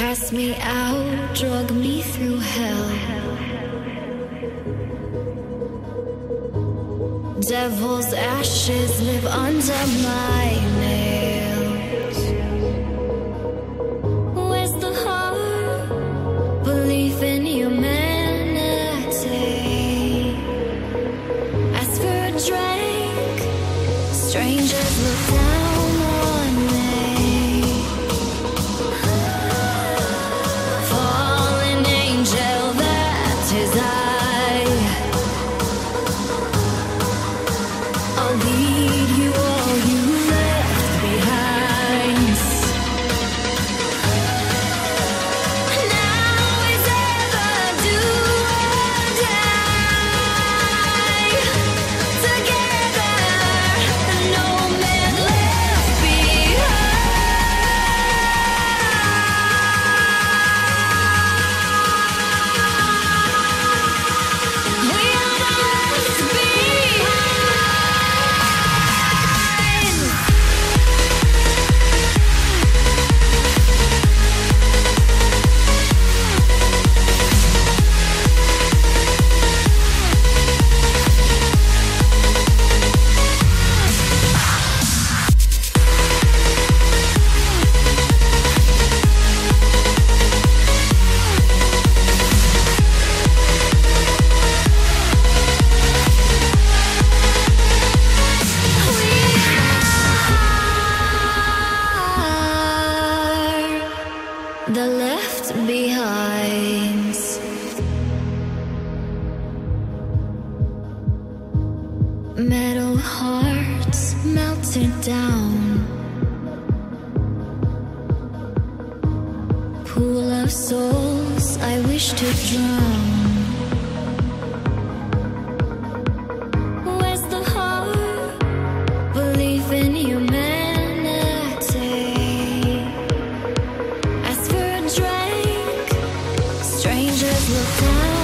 cast me out, drug me through hell. Devil's ashes live under my nails. Where's the heart? Belief in humanity. Ask for a drink. Strangers look down sit down. Pool of souls, I wish to drown. Where's the heart? Believe in humanity. Ask for a drink. Strangers look down.